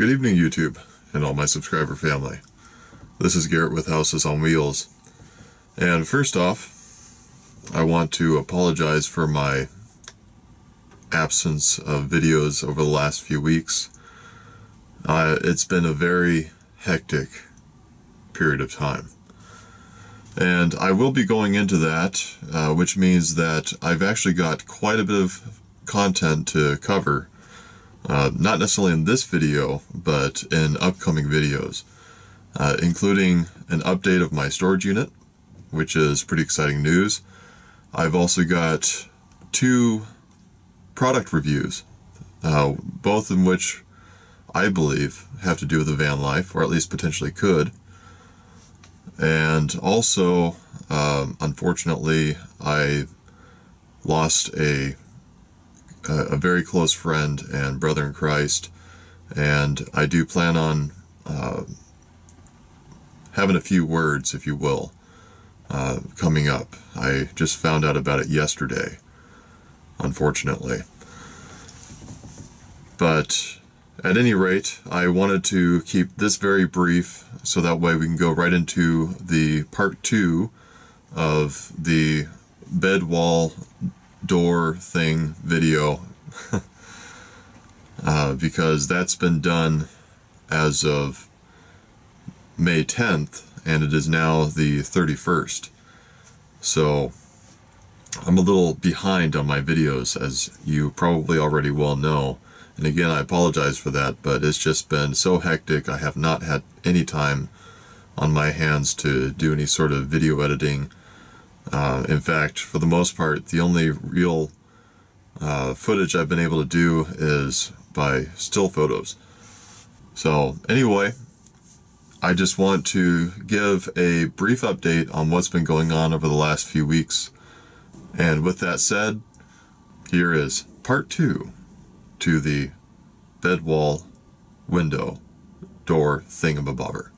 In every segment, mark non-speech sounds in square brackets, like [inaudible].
Good evening, YouTube, and all my subscriber family. This is Garrett with Houseless on Wheels. And first off, I want to apologize for my absence of videos over the last few weeks. Uh, it's been a very hectic period of time. And I will be going into that, uh, which means that I've actually got quite a bit of content to cover. Uh, not necessarily in this video, but in upcoming videos, uh, including an update of my storage unit, which is pretty exciting news. I've also got two product reviews, uh, both in which I believe have to do with the van life, or at least potentially could. And also, um, unfortunately, I lost a, a very close friend and brother in Christ, and I do plan on uh, having a few words, if you will, uh, coming up. I just found out about it yesterday, unfortunately. But at any rate, I wanted to keep this very brief so that way we can go right into the part two of the bed wall door thing video [laughs] uh, because that's been done as of May 10th and it is now the 31st. So I'm a little behind on my videos as you probably already well know. And again, I apologize for that, but it's just been so hectic. I have not had any time on my hands to do any sort of video editing. Uh, in fact, for the most part, the only real uh, footage I've been able to do is by still photos. So anyway, I just want to give a brief update on what's been going on over the last few weeks. And with that said, here is part two to the bed wall window door thingamabobber.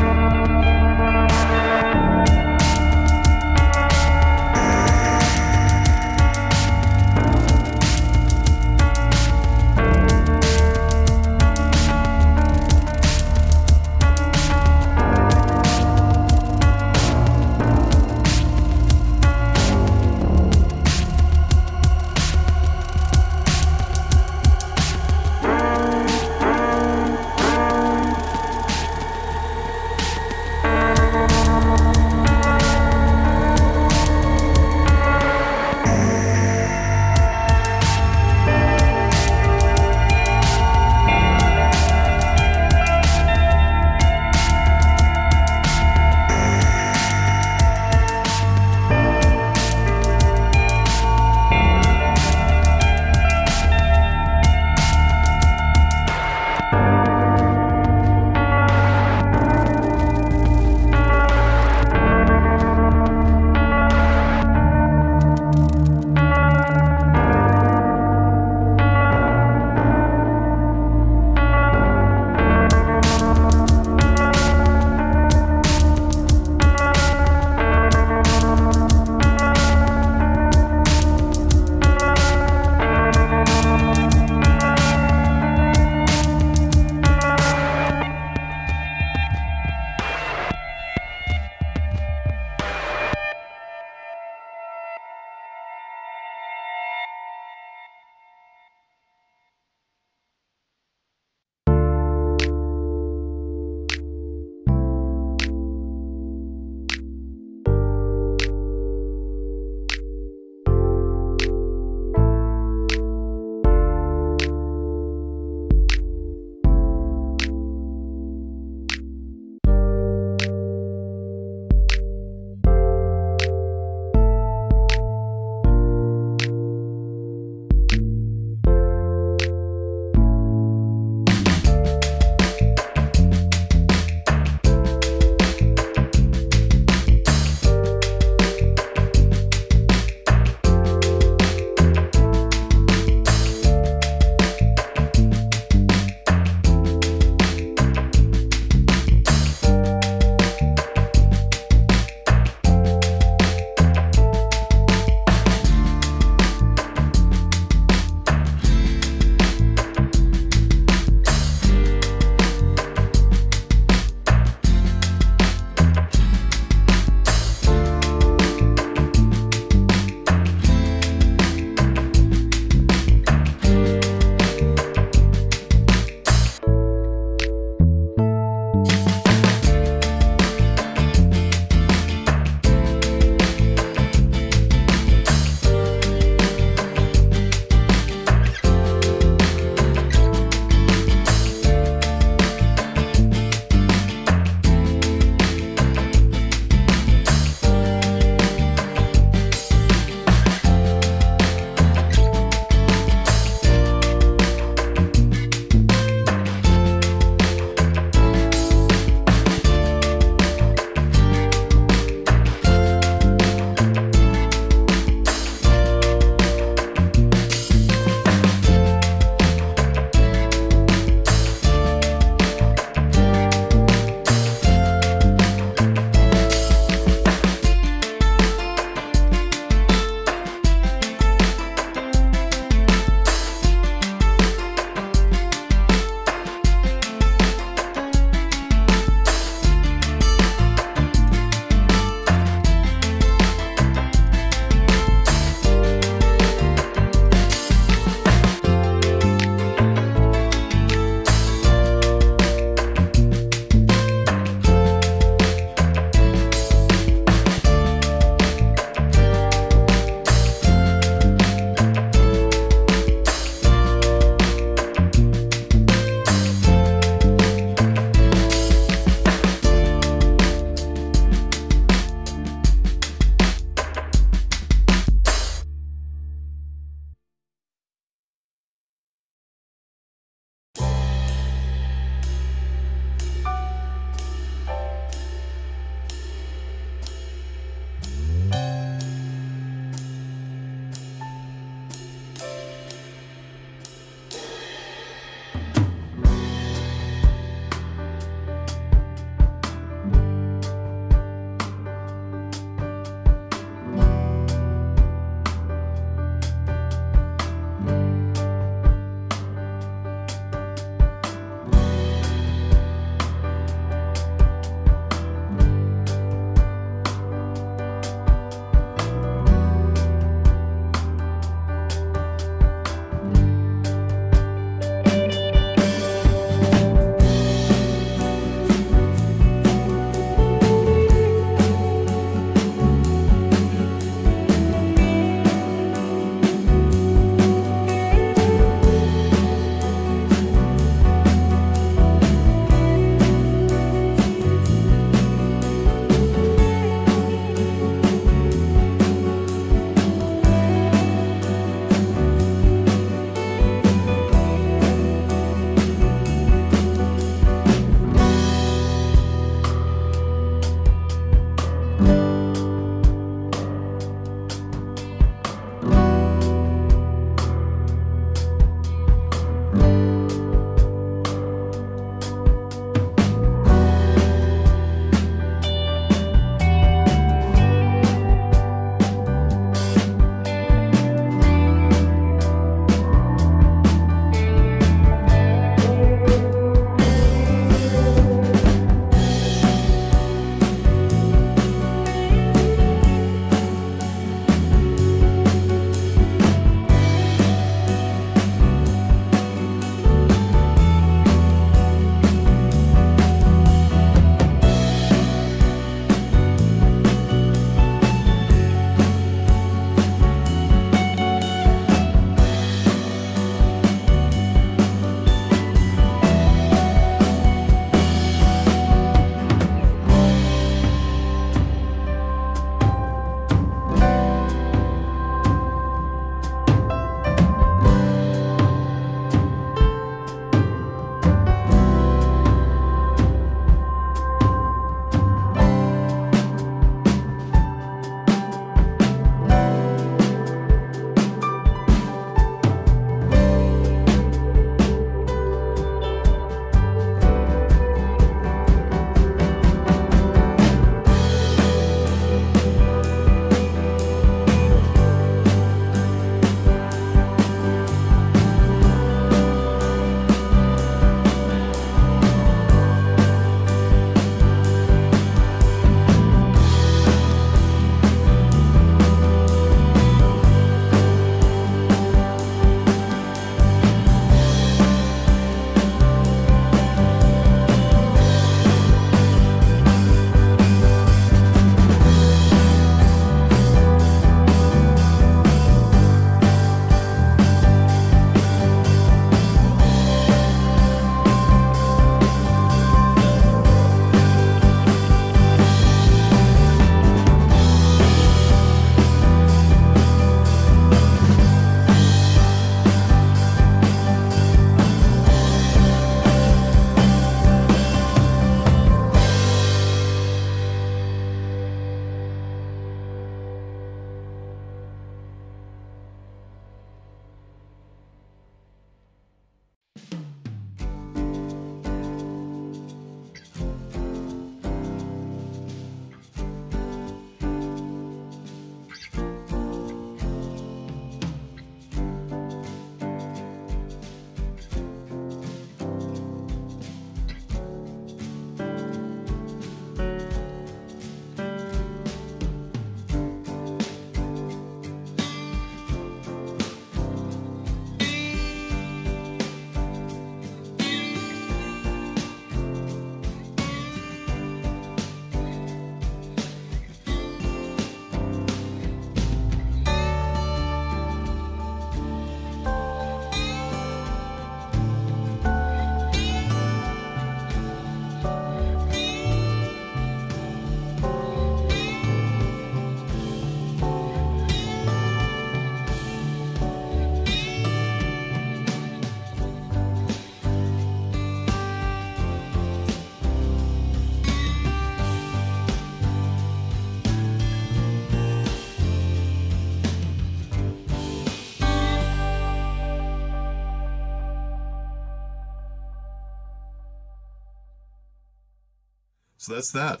That's that.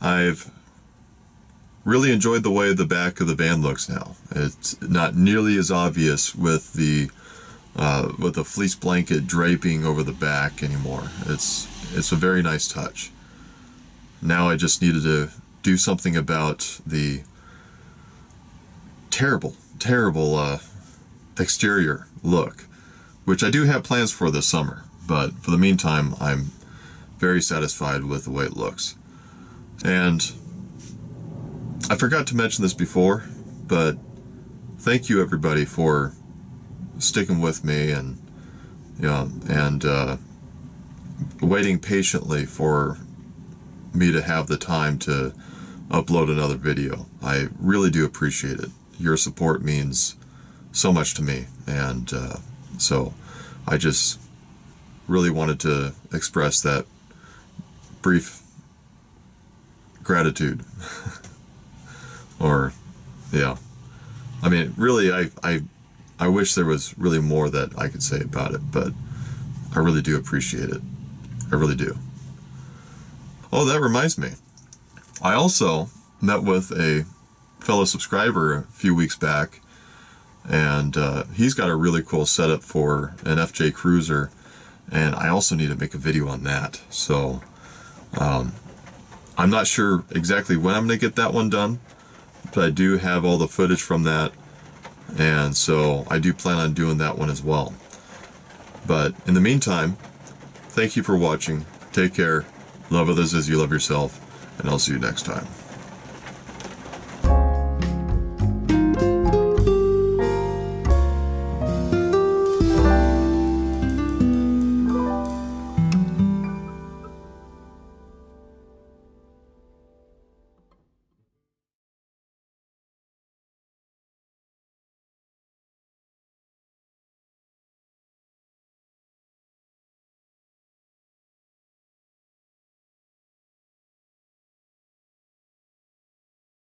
I've really enjoyed the way the back of the van looks now. It's not nearly as obvious with the uh, with the fleece blanket draping over the back anymore. It's it's a very nice touch. Now I just needed to do something about the terrible, terrible uh, exterior look, which I do have plans for this summer. But for the meantime, I'm very satisfied with the way it looks. And I forgot to mention this before, but thank you everybody for sticking with me and you know and uh, waiting patiently for me to have the time to upload another video. I really do appreciate it. Your support means so much to me, and uh, so I just really wanted to express that brief gratitude. [laughs] or, yeah. I mean, really, I, I, I wish there was really more that I could say about it, but I really do appreciate it. I really do. Oh, that reminds me. I also met with a fellow subscriber a few weeks back, and uh, he's got a really cool setup for an FJ Cruiser, and I also need to make a video on that. So, um, I'm not sure exactly when I'm going to get that one done, but I do have all the footage from that, and so I do plan on doing that one as well. But in the meantime, thank you for watching. Take care. Love others as you love yourself, and I'll see you next time.